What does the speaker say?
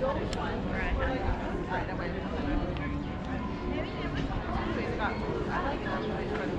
I like it.